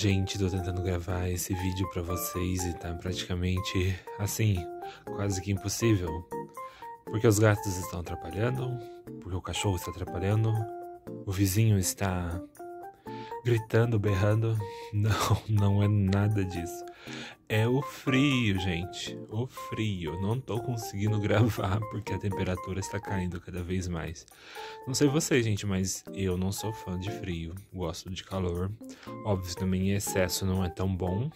Gente, tô tentando gravar esse vídeo para vocês e tá praticamente assim, quase que impossível. Porque os gatos estão atrapalhando, porque o cachorro está atrapalhando, o vizinho está gritando, berrando. Não, não é nada disso. É o frio, gente. O frio. Não tô conseguindo gravar porque a temperatura está caindo cada vez mais. Não sei vocês, gente, mas eu não sou fã de frio. Gosto de calor. Óbvio, também excesso não é tão bom.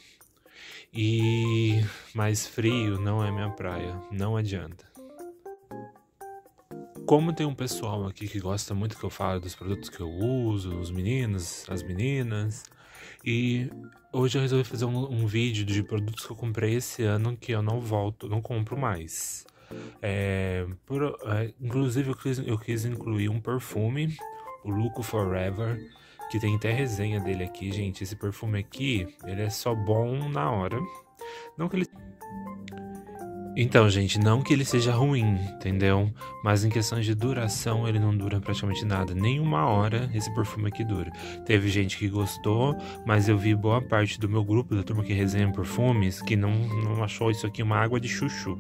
E mais frio não é minha praia. Não adianta. Como tem um pessoal aqui que gosta muito que eu falo dos produtos que eu uso, os meninos, as meninas, e hoje eu resolvi fazer um, um, vídeo de produtos que eu comprei esse ano que eu não volto, não compro mais. É, por, é, inclusive eu quis, eu quis incluir um perfume, o Luco Forever, que tem até resenha dele aqui, gente. Esse perfume aqui, ele é só bom na hora. Não que ele então, gente, não que ele seja ruim, entendeu? Mas em questão de duração, ele não dura praticamente nada. Nem uma hora esse perfume aqui dura. Teve gente que gostou, mas eu vi boa parte do meu grupo, da turma que resenha perfumes, que não, não achou isso aqui uma água de chuchu.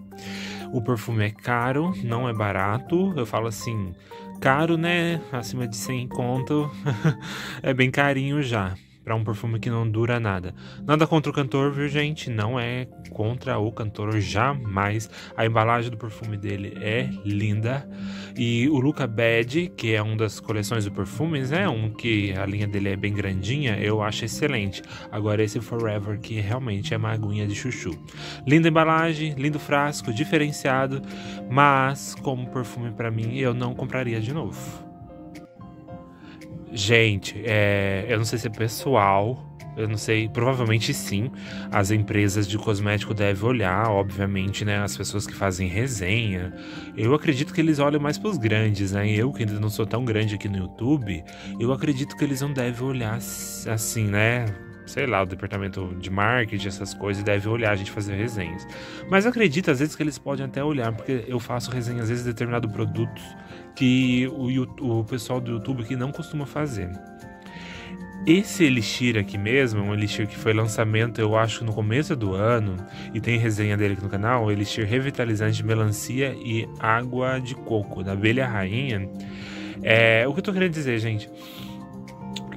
O perfume é caro, não é barato. Eu falo assim, caro, né? Acima de 100 conto, é bem carinho já para um perfume que não dura nada. Nada contra o cantor, viu, gente? Não é contra o cantor jamais. A embalagem do perfume dele é linda. E o Luca Bad, que é uma das coleções do perfumes, né? Um que a linha dele é bem grandinha, eu acho excelente. Agora esse Forever, que realmente é uma aguinha de chuchu. Linda embalagem, lindo frasco, diferenciado, mas como perfume para mim, eu não compraria de novo. Gente, é, eu não sei se é pessoal, eu não sei, provavelmente sim. As empresas de cosmético devem olhar, obviamente, né? As pessoas que fazem resenha. Eu acredito que eles olham mais para os grandes, né? Eu, que ainda não sou tão grande aqui no YouTube, eu acredito que eles não devem olhar assim, né? Sei lá, o departamento de marketing, essas coisas, deve olhar a gente fazer resenhas. Mas acredito, às vezes, que eles podem até olhar, porque eu faço resenhas, às vezes, de determinado produtos que o, o pessoal do YouTube aqui não costuma fazer. Esse Elixir aqui mesmo, é um Elixir que foi lançamento, eu acho, no começo do ano, e tem resenha dele aqui no canal, Elixir Revitalizante de Melancia e Água de Coco, da Abelha Rainha. É, o que eu tô querendo dizer, gente?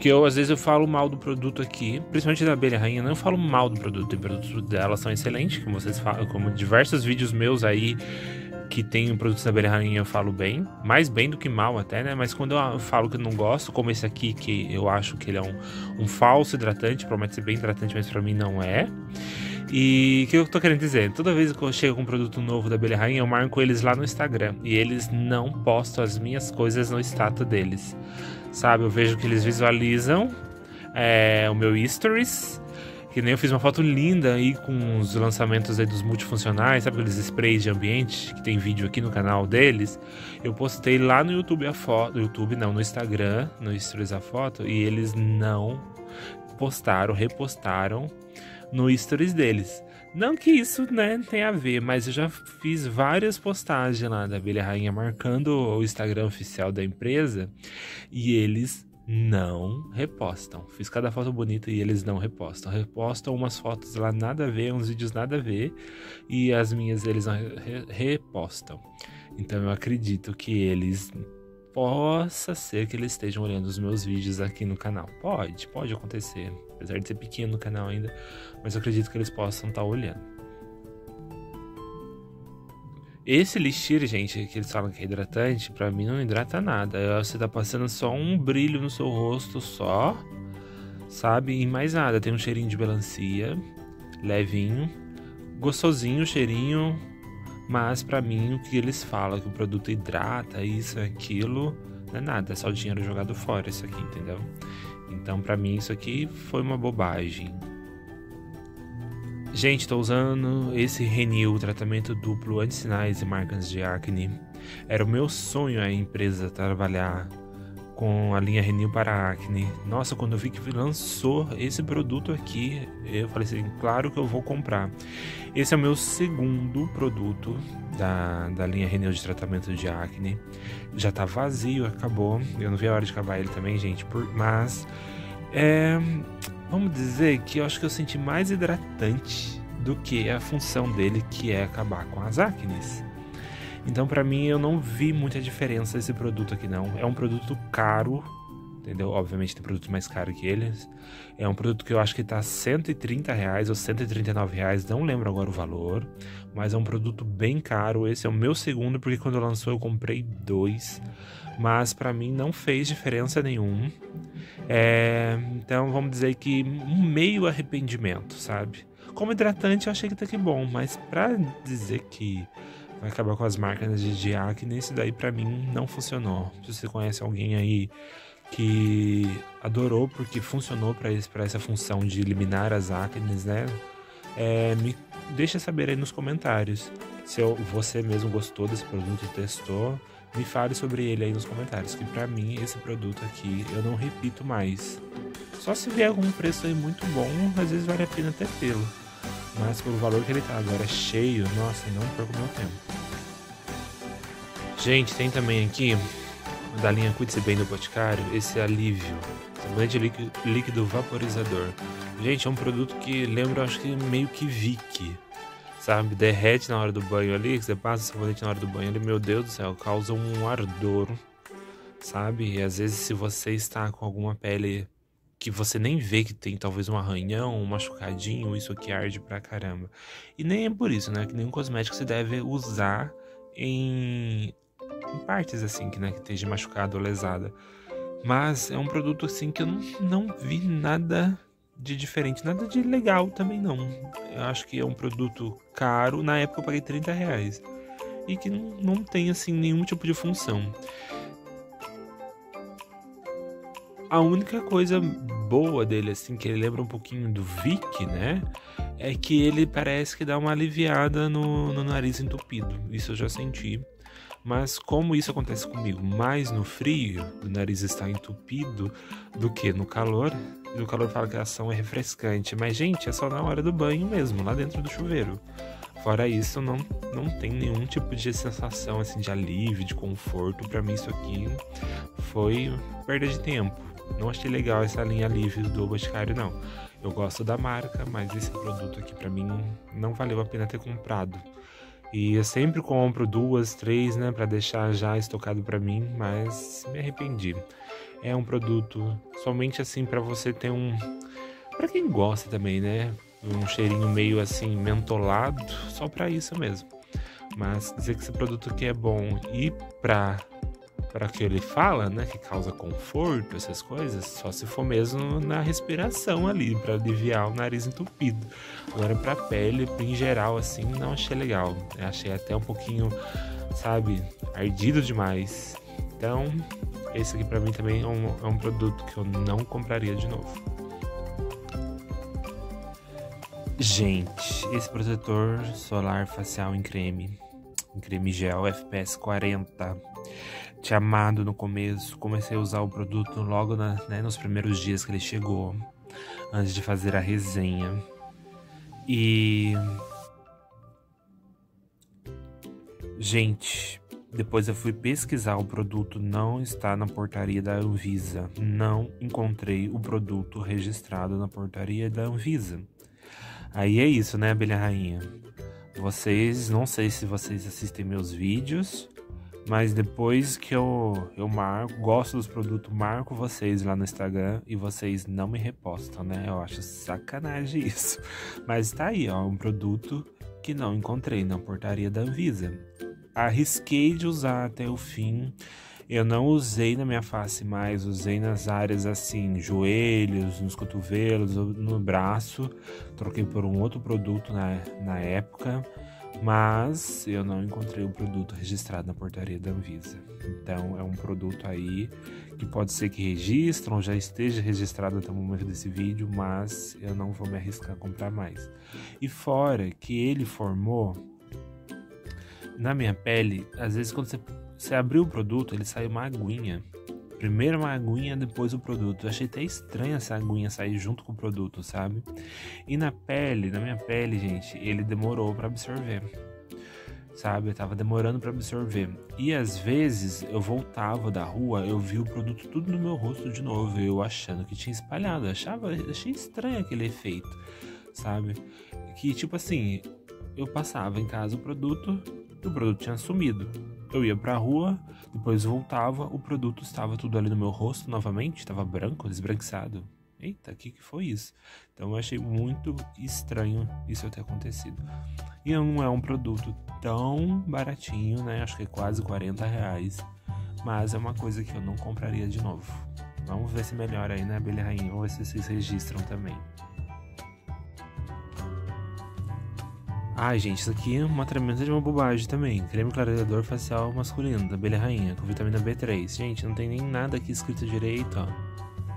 Porque eu, às vezes, eu falo mal do produto aqui, principalmente da abelha rainha, não falo mal do produto, os produtos dela são excelentes, como vocês falam, como diversos vídeos meus aí que tem produtos da abelha rainha eu falo bem, mais bem do que mal até, né? Mas quando eu falo que eu não gosto, como esse aqui, que eu acho que ele é um, um falso hidratante, promete ser bem hidratante, mas para mim não é. E o que eu tô querendo dizer? Toda vez que eu chego com um produto novo da Abelha Rainha, eu marco eles lá no Instagram. E eles não postam as minhas coisas no status deles sabe? Eu vejo que eles visualizam é, o meu stories. Que nem eu fiz uma foto linda aí com os lançamentos aí dos multifuncionais, sabe aqueles sprays de ambiente que tem vídeo aqui no canal deles? Eu postei lá no YouTube a foto, YouTube não, no Instagram, no Stories a foto, e eles não postaram, repostaram no Stories deles. Não que isso, né, tenha a ver, mas eu já fiz várias postagens lá da Abelha Rainha marcando o Instagram oficial da empresa e eles não repostam. Fiz cada foto bonita e eles não repostam. Repostam umas fotos lá nada a ver, uns vídeos nada a ver e as minhas eles não re repostam. Então eu acredito que eles possa ser que eles estejam olhando os meus vídeos aqui no canal. Pode, pode acontecer. Apesar de ser pequeno no canal ainda, mas eu acredito que eles possam estar olhando. Esse elixir, gente, que eles falam que é hidratante, pra mim não hidrata nada. Você tá passando só um brilho no seu rosto só, sabe? E mais nada. Tem um cheirinho de melancia, levinho, gostosinho, cheirinho mas para mim o que eles falam que o produto hidrata, isso, aquilo, não é nada, é só dinheiro jogado fora isso aqui, entendeu? Então para mim isso aqui foi uma bobagem. Gente, estou usando esse Renew, tratamento duplo anti-sinais e marcas de acne. Era o meu sonho a empresa trabalhar com a linha Renew para acne. Nossa, quando eu vi que lançou esse produto aqui, eu falei assim, claro que eu vou comprar. Esse é o meu segundo produto da, da linha Renew de tratamento de acne. Já tá vazio, acabou. Eu não vi a hora de acabar ele também, gente, por, mas é, vamos dizer que eu acho que eu senti mais hidratante do que a função dele, que é acabar com as acnes. Então, para mim, eu não vi muita diferença esse produto aqui, não. É um produto caro, entendeu? Obviamente tem produto mais caro que eles. É um produto que eu acho que tá 130 reais ou 139 reais, não lembro agora o valor. Mas é um produto bem caro. Esse é o meu segundo, porque quando lançou eu comprei dois. Mas para mim não fez diferença nenhuma. É, então vamos dizer que um meio arrependimento, sabe? Como hidratante eu achei que tá que bom, mas para dizer que vai acabar com as marcas de, de acne, isso daí para mim não funcionou. Se você conhece alguém aí que adorou porque funcionou para essa função de eliminar as acnes, né? É, me deixa saber aí nos comentários se eu, você mesmo gostou desse produto testou. Me fale sobre ele aí nos comentários, que para mim esse produto aqui eu não repito mais. Só se vier algum preço aí muito bom, às vezes vale a pena até tê-lo. Mas pelo valor que ele tá agora cheio, nossa, não perco meu tempo. Gente, tem também aqui da linha Cuide-se Bem do Boticário esse alívio, sabonete líquido, líquido vaporizador. Gente, é um produto que lembra, acho que meio que Vick, sabe? Derrete na hora do banho ali, você passa o sabonete na hora do banho ali, meu Deus do céu, causa um ardor, sabe? E às vezes se você está com alguma pele que você nem vê que tem talvez um arranhão, um machucadinho, isso aqui arde pra caramba. E nem é por isso, né? Que nenhum cosmético você deve usar em, em partes assim, que, né, que esteja machucado ou lesada. Mas é um produto assim que eu não, não vi nada de diferente, nada de legal também não. Eu acho que é um produto caro, na época eu paguei 30 reais. E que não, não tem assim nenhum tipo de função. A única coisa boa dele, assim, que ele lembra um pouquinho do Vic, né? É que ele parece que dá uma aliviada no, no nariz entupido. Isso eu já senti. Mas como isso acontece comigo mais no frio, o nariz está entupido, do que no calor, e o calor fala que a ação é refrescante. Mas, gente, é só na hora do banho mesmo, lá dentro do chuveiro. Fora isso, não, não tem nenhum tipo de sensação assim de alívio, de conforto. Para mim, isso aqui foi perda de tempo. Não achei legal essa linha livre do Boticário, não. Eu gosto da marca, mas esse produto aqui para mim não valeu a pena ter comprado. E eu sempre compro duas, três, né, para deixar já estocado para mim, mas me arrependi. É um produto somente assim para você ter um para quem gosta também, né? Um cheirinho meio assim mentolado, só para isso mesmo. Mas dizer que esse produto aqui é bom e para para que ele fala, né, que causa conforto, essas coisas, só se for mesmo na respiração ali, para aliviar o nariz entupido. Agora para pele, em geral assim, não achei legal. Eu achei até um pouquinho, sabe, ardido demais. Então, esse aqui para mim também é um, é um produto que eu não compraria de novo. Gente, esse protetor solar facial em creme, em creme gel FPS 40 tinha amado no começo. Comecei a usar o produto logo na, né, nos primeiros dias que ele chegou, antes de fazer a resenha. E. Gente, depois eu fui pesquisar o produto, não está na portaria da Anvisa. Não encontrei o produto registrado na portaria da Anvisa. Aí é isso, né, abelha rainha? Vocês, não sei se vocês assistem meus vídeos mas depois que eu, eu marco, gosto dos produtos, marco vocês lá no Instagram e vocês não me repostam, né? Eu acho sacanagem isso. Mas tá aí, ó, um produto que não encontrei na portaria da Anvisa. Arrisquei de usar até o fim. Eu não usei na minha face mais, usei nas áreas assim, joelhos, nos cotovelos, no braço. Troquei por um outro produto na, na época mas eu não encontrei o produto registrado na portaria da Anvisa. Então é um produto aí que pode ser que registram, já esteja registrado até o momento desse vídeo, mas eu não vou me arriscar a comprar mais. E fora que ele formou na minha pele, às vezes quando você, você abriu o produto, ele sai uma aguinha. Primeiro uma aguinha, depois o produto. Eu achei até estranho essa aguinha sair junto com o produto, sabe? E na pele, na minha pele, gente, ele demorou para absorver. sabe? Eu tava demorando para absorver. E às vezes eu voltava da rua, eu vi o produto tudo no meu rosto de novo, eu achando que tinha espalhado. Eu achava, achei estranho aquele efeito, sabe? Que tipo assim, eu passava em casa o produto, o produto tinha sumido. Eu ia pra rua, depois voltava, o produto estava tudo ali no meu rosto novamente, estava branco, desbranquiçado. Eita, o que, que foi isso? Então eu achei muito estranho isso ter acontecido. E não é um produto tão baratinho, né? Acho que é quase 40 reais. Mas é uma coisa que eu não compraria de novo. Vamos ver se melhora aí, né, Abelha Rainha? Vamos ver se vocês registram também. Ai, gente, isso aqui é uma tremenda de uma bobagem também. Creme clareador facial masculino, da Abelha Rainha, com vitamina B3. Gente, não tem nem nada aqui escrito direito, ó.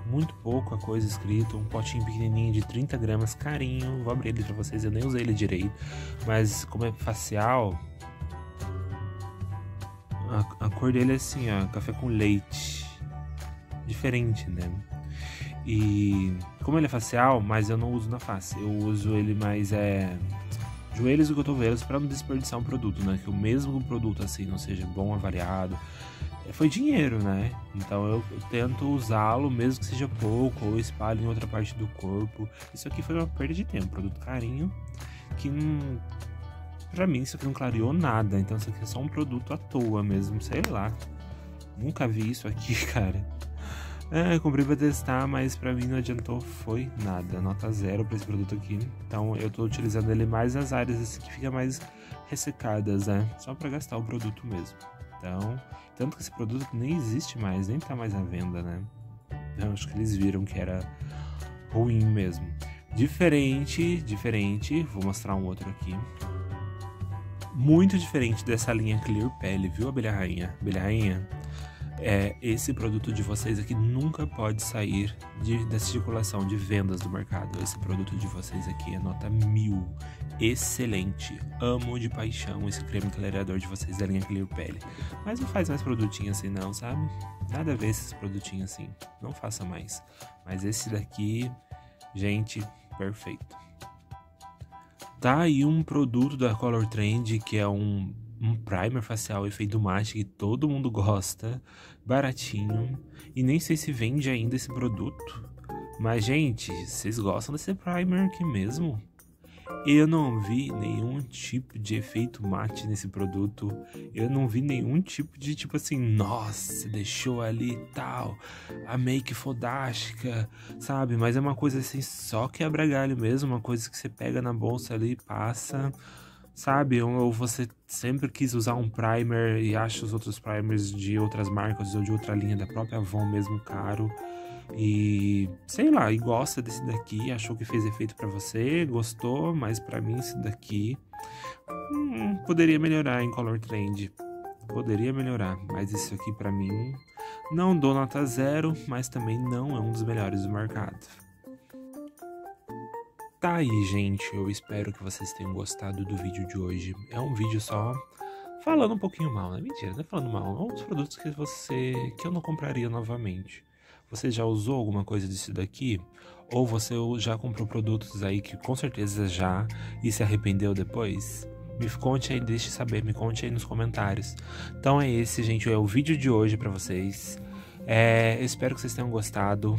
Muito pouco a coisa escrito. Um potinho pequenininho de 30 gramas, carinho. Vou abrir ele pra vocês, eu nem usei ele direito. Mas como é facial... A, a cor dele é assim, ó, café com leite. Diferente, né? E como ele é facial, mas eu não uso na face. Eu uso ele mais é joelhos e cotovelos para não desperdiçar um produto, né? Que o mesmo produto assim não seja bom ou variado. É, foi dinheiro, né? Então eu, eu tento usá-lo, mesmo que seja pouco, ou espalho em outra parte do corpo. Isso aqui foi uma perda de tempo, produto carinho, que não. Pra mim, isso aqui não clareou nada. Então, isso aqui é só um produto à toa mesmo, sei lá. Nunca vi isso aqui, cara. É, comprei pra testar, mas pra mim não adiantou, foi nada. Nota zero pra esse produto aqui. Então eu tô utilizando ele mais nas áreas assim, que fica mais ressecadas, né? Só pra gastar o produto mesmo. Então, tanto que esse produto nem existe mais, nem tá mais à venda, né? Eu acho que eles viram que era ruim mesmo. Diferente, diferente, vou mostrar um outro aqui. Muito diferente dessa linha Clear Pele, viu, abelha rainha? Abelha rainha, é, esse produto de vocês aqui nunca pode sair de, da circulação de vendas do mercado. Esse produto de vocês aqui é nota mil. Excelente. Amo de paixão esse creme clareador de vocês da linha Clear Pele. Mas não faz mais produtinho assim não, sabe? Nada a ver esses produtinhos assim. Não faça mais. Mas esse daqui, gente, perfeito. Tá aí um produto da Color Trend que é um um primer facial efeito mate que todo mundo gosta, baratinho, e nem sei se vende ainda esse produto. Mas, gente, vocês gostam desse primer aqui mesmo? Eu não vi nenhum tipo de efeito mate nesse produto. Eu não vi nenhum tipo de tipo assim, nossa, deixou ali tal, a make fodástica, sabe? Mas é uma coisa assim, só quebra galho mesmo, uma coisa que você pega na bolsa ali e passa sabe? Ou você sempre quis usar um primer e acha os outros primers de outras marcas ou de outra linha da própria Avon mesmo caro. E sei lá, e gosta desse daqui, achou que fez efeito para você, gostou, mas para mim esse daqui hum, poderia melhorar em Color Trend. Poderia melhorar, mas esse aqui para mim não dou nota zero, mas também não é um dos melhores do mercado. Tá aí, gente. Eu espero que vocês tenham gostado do vídeo de hoje. É um vídeo só falando um pouquinho mal, né? Mentira, não é falando mal. É um dos produtos que você que eu não compraria novamente. Você já usou alguma coisa disso daqui? Ou você já comprou produtos aí que com certeza já e se arrependeu depois? Me conte aí, deixe saber, me conte aí nos comentários. Então é esse, gente, é o vídeo de hoje para vocês. É, eu espero que vocês tenham gostado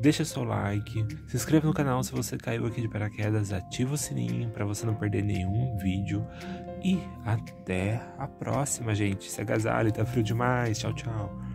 deixa seu like, se inscreva no canal se você caiu aqui de paraquedas, ativa o sininho para você não perder nenhum vídeo e até a próxima, gente. Se agasalhe, tá frio demais. Tchau, tchau.